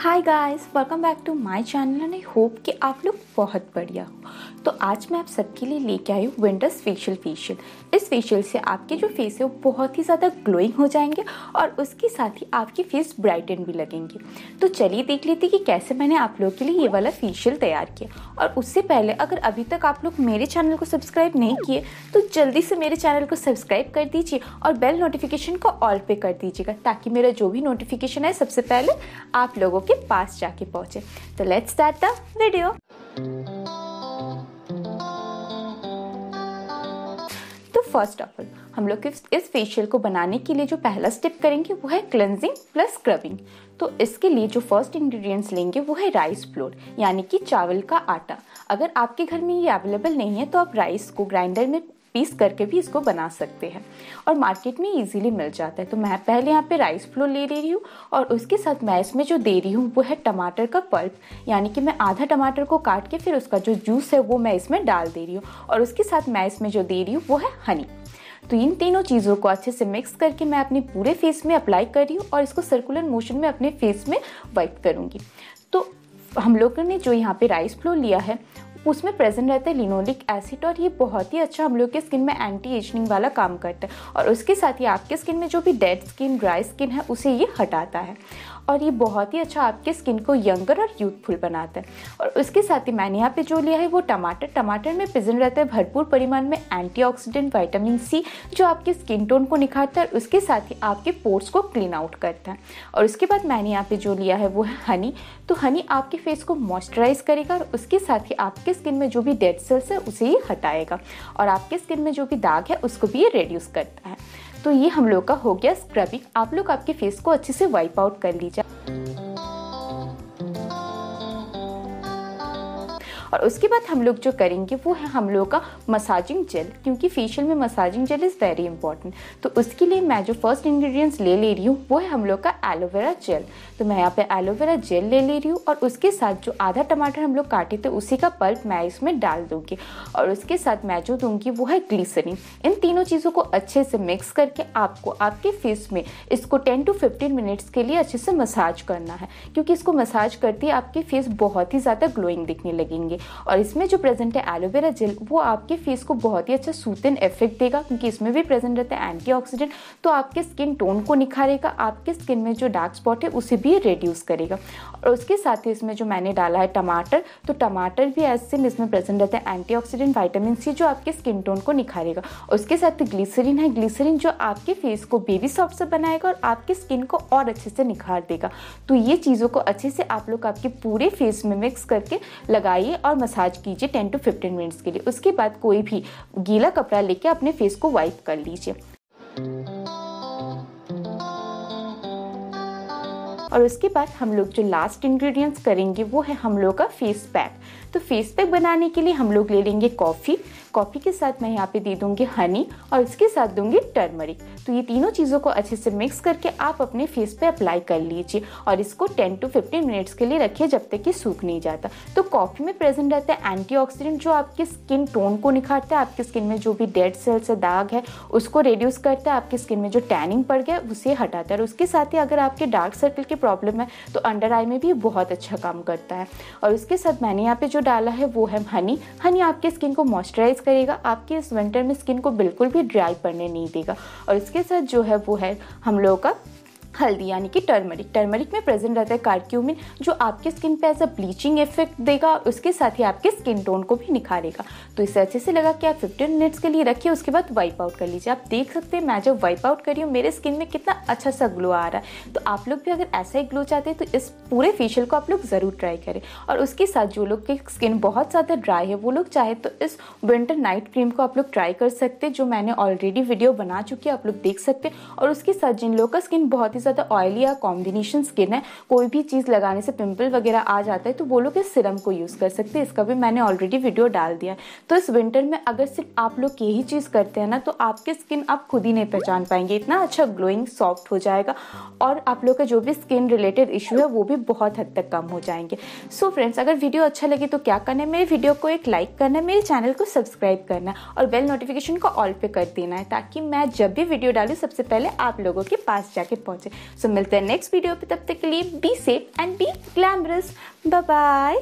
Hi guys welcome back to my channel and I hope कि आप लोग बहुत बढ़िया हो। तो आज मैं आप सबके लिए लेके आई हूँ विंडर्स फेशियल फेशियल इस फेशियल से आपके जो फेस है वो बहुत ही ज़्यादा ग्लोइंग हो जाएँगे और उसके साथ ही आपकी फेस ब्राइटन भी लगेंगे। तो चलिए देख लेते कि कैसे मैंने आप लोगों के लिए ये वाला फेशियल तैयार किया। और उससे पहले अगर अभी तक आप लोग मेरे चैनल को सब्सक्राइब नहीं किए तो जल्दी से मेरे चैनल को सब्सक्राइब कर दीजिए और बेल नोटिफिकेशन को ऑल पे कर दीजिएगा, ताकि मेरा जो भी नोटिफिकेशन है सबसे पहले आप लोगों के पास जाके पहुँचे। तो लेट्स स्टार्ट द वीडियो तो फ़र्स्ट ऑफ़ ऑल हम लोग इस फेशियल को बनाने के लिए जो पहला स्टेप करेंगे, वो है क्लेंजिंग प्लस स्क्रबिंग तो इसके लिए जो फ़र्स्ट इंग्रेडिएंट्स लेंगे, वो है राइस फ्लोर यानी कि चावल का आटा। अगर आपके घर में ये अवेलेबल नहीं है तो आप राइस को ग्राइंडर में पीस करके भी इसको बना सकते हैं। और मार्केट में इजीली मिल जाता है। तो मैं पहले यहाँ पे राइस फ्लोर ले ले रही हूँ और उसके साथ मैं इसमें जो दे रही हूँ, वो है टमाटर का पल्प यानी कि मैं आधा टमाटर को काट के फिर उसका जो जूस है, वो मैं इसमें डाल दे रही हूँ। और उसके साथ मैं इसमें जो दे रही हूँ, वो है हनी तो इन तीनों चीज़ों को अच्छे से मिक्स करके मैं अपने पूरे फेस में अप्लाई कर रही हूँ और इसको सर्कुलर मोशन में अपने फेस में वाइप करूँगी। तो हम लोगों ने जो यहाँ पे राइस फ्लो लिया है उसमें प्रेजेंट रहता है लिनोलिक एसिड और ये बहुत ही अच्छा हम लोग के स्किन में एंटी एजनिंग वाला काम करता है। और उसके साथ ही आपके स्किन में जो भी डेड स्किन ड्राई स्किन है, उसे ये हटाता है। और ये बहुत ही अच्छा आपके स्किन को यंगर और यूथफुल बनाता है। और उसके साथ ही मैंने यहाँ पे जो लिया है वो टमाटर। टमाटर में प्रेजेंट रहता है भरपूर परिमाण में एंटीऑक्सीडेंट विटामिन सी जो आपके स्किन टोन को निखारता है और उसके साथ ही आपके पोर्स को क्लीन आउट करता है। और उसके बाद मैंने यहाँ पे जो लिया है वो है हनी तो हनी आपके फेस को मॉइस्चराइज करेगा और उसके साथ ही आपके स्किन में जो भी डेड सेल्स है उसे ये हटाएगा। और आपके स्किन में जो भी दाग है उसको भी ये रिड्यूस करता है। तो ये हम लोग का हो गया स्क्रबिंग आप लोग आपके फेस को अच्छे से वाइप आउट कर लीजिए। और उसके बाद हम लोग जो करेंगे वो है हम लोग का मसाजिंग जेल क्योंकि फेशियल में massaging gel is very important तो उसके लिए मैं जो फ़र्स्ट इंग्रेडिएंट्स ले ले रही हूँ, वो है हम लोग का एलोवेरा जेल तो मैं यहाँ पे एलोवेरा जेल ले ले रही हूँ और उसके साथ जो आधा टमाटर हम लोग काटे थे, उसी का पल्प मैं इसमें डाल दूँगी. और उसके साथ मैं जो दूँगी वो है ग्लीसरीन इन तीनों चीज़ों को अच्छे से मिक्स करके आपको आपके फेस में इसको टेन टू फिफ्टीन मिनट्स के लिए अच्छे से मसाज करना है, क्योंकि इसको मसाज करते आपके फेस बहुत ही ज़्यादा ग्लोइंग दिखने लगेंगे. और इसमें जो प्रेजेंट है एलोवेरा जेल वो आपके फेस को बहुत ही अच्छा सूतन इफ़ेक्ट देगा, क्योंकि इसमें भी प्रेजेंट रहता है एंटीऑक्सीडेंट तो आपके स्किन टोन को निखारेगा, आपके स्किन में जो डार्क स्पॉट है उसे भी रिड्यूस करेगा। और उसके साथ ही इसमें जो मैंने डाला है टमाटर तो टमाटर भी ऐसे इसमें प्रेजेंट रहता है एंटीऑक्सीडेंट वाइटामिन सी जो आपके स्किन टोन को निखारेगा। उसके साथ ग्लिसरीन है ग्लिसरीन जो आपके फेस को बेबी सॉफ्ट से बनाएगा और आपकी स्किन को और अच्छे से निखार देगा। तो ये चीज़ों को अच्छे से आप लोग आपके पूरे फेस में मिक्स करके लगाइए और मसाज कीजिए टेन टू फिफ्टीन मिनट्स के लिए। उसके बाद कोई भी गीला कपड़ा लेके अपने फेस को वाइप कर लीजिए। और उसके बाद हम लोग जो लास्ट इंग्रेडिएंट्स करेंगे, वो है हम लोग का फेस पैक तो फेस पैक बनाने के लिए हम लोग ले लेंगे कॉफ़ी कॉफ़ी के साथ मैं यहाँ पे दे दूँगी हनी और इसके साथ दूँगी टर्मरिक तो ये तीनों चीज़ों को अच्छे से मिक्स करके आप अपने फेस पे अप्लाई कर लीजिए और इसको 10 टू 15 मिनट्स के लिए रखिए जब तक कि सूख नहीं जाता. तो कॉफ़ी में प्रेजेंट रहता है एंटीऑक्सीडेंट जो आपके स्किन टोन को निखारता है. आपकी स्किन में जो भी डेड सेल्स है दाग है, उसको रिड्यूस करता है. आपकी स्किन में जो टैनिंग पड़ गया उसे हटाता है. और उसके साथ ही अगर आपके डार्क सर्कल की प्रॉब्लम है तो अंडर आई में भी बहुत अच्छा काम करता है. और उसके साथ मैंने यहाँ पे जो डाला है वो है हनी हनी आपके स्किन को मॉइस्चराइज करेगा, आपके इस विंटर में स्किन को बिल्कुल भी ड्राई पड़ने नहीं देगा। और इसके साथ जो है वो है हम लोगों का हल्दी, यानी कि टर्मरिक टर्मरिक में प्रेजेंट रहता है कार्क्यूमिन जो आपके स्किन पे एज अ ब्लीचिंग इफ़ेक्ट देगा, उसके साथ ही आपके स्किन टोन को भी निखारेगा। तो इसे अच्छे से लगा कि आप 15 मिनट्स के लिए रखिए, उसके बाद वाइप आउट कर लीजिए। आप देख सकते हैं, मैं जब वाइप आउट करी हूँ, मेरे स्किन में कितना अच्छा सा ग्लो आ रहा है। तो आप लोग भी अगर ऐसा ही ग्लो चाहते हैं तो इस पूरे फेशियल को आप लोग ज़रूर ट्राई करें। और उसके साथ जो लोग की स्किन बहुत ज़्यादा ड्राई है, वो लोग चाहे तो इस विंटर नाइट क्रीम को आप लोग ट्राई कर सकते हैं, जो मैंने ऑलरेडी वीडियो बना चुकी है, आप लोग देख सकते हैं। और उसके साथ जिन लोगों का स्किन बहुत ही ज़्यादा ऑयली या कॉम्बिनेशन स्किन है, कोई भी चीज़ लगाने से पिंपल वगैरह आ जाता है तो वो लोग इस सिरम को यूज़ कर सकते हैं। इसका भी मैंने ऑलरेडी वीडियो डाल दिया। है तो इस विंटर में अगर सिर्फ़ आप लोग यही चीज़ करते हैं ना तो आपकी स्किन आप खुद ही नहीं पहचान पाएँगे। इतना अच्छा ग्लोइंग सॉफ्ट हो जाएगा और आप लोग का जो भी स्किन रिलेटेड इशू है, वो भी बहुत हद तक कम हो जाएँगे। सो so फ्रेंड्स अगर वीडियो अच्छा लगे तो क्या करना है? मेरे वीडियो को एक लाइक करना है, मेरे चैनल को सब्सक्राइब करना है और बेल नोटिफिकेशन को ऑल पे कर देना है, ताकि मैं जब भी वीडियो डालूँ, सबसे पहले आप लोगों के पास जाके पहुँचे। से सो so, मिलते हैं नेक्स्ट वीडियो पे तब तक के लिए be safe and be glamorous bye